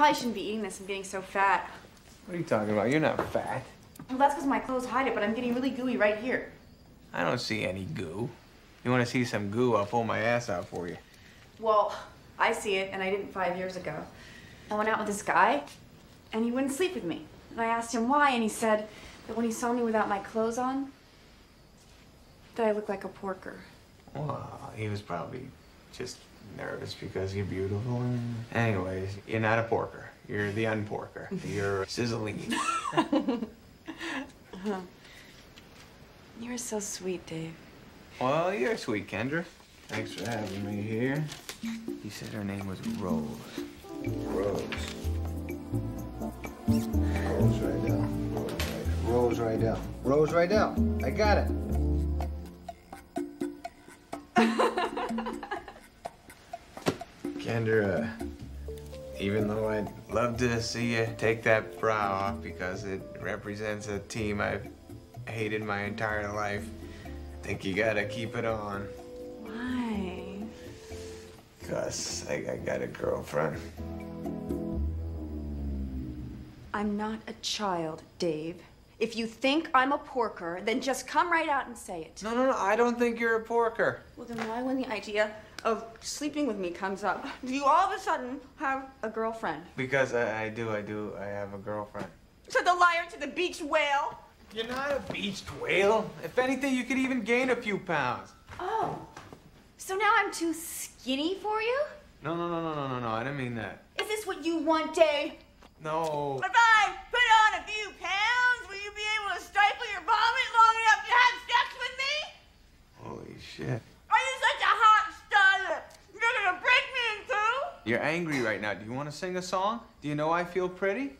probably shouldn't be eating this. I'm getting so fat. What are you talking about? You're not fat. Well, that's because my clothes hide it, but I'm getting really gooey right here. I don't see any goo. You want to see some goo? I'll pull my ass out for you. Well, I see it, and I didn't five years ago. I went out with this guy, and he wouldn't sleep with me. And I asked him why, and he said that when he saw me without my clothes on, that I looked like a porker. Well, he was probably just nervous because you're beautiful. Anyways, you're not a porker. You're the unporker. You're sizzling. Uh-huh. You're so sweet, Dave. well, you're sweet, Kendra. Thanks for having me here. He said her name was Rose. Rose. Rose Rydell. Rose Rydell. Rose Rydell. I got it. Kendra, even though I'd love to see you take that bra off because it represents a team I've hated my entire life, I think you gotta keep it on. Why? Cause I, I got a girlfriend. I'm not a child, Dave. If you think I'm a porker, then just come right out and say it. No, no, no, I don't think you're a porker. Well, then why, when the idea of sleeping with me comes up, do you all of a sudden have a girlfriend? Because I, I do, I do, I have a girlfriend. Said the liar to the beach whale. You're not a beached whale. If anything, you could even gain a few pounds. Oh, so now I'm too skinny for you? No, no, no, no, no, no, no, I didn't mean that. Is this what you want, Dave? No. If shit. Are you such a hot starter? You're gonna break me in two? You're angry right now. Do you want to sing a song? Do you know I feel pretty?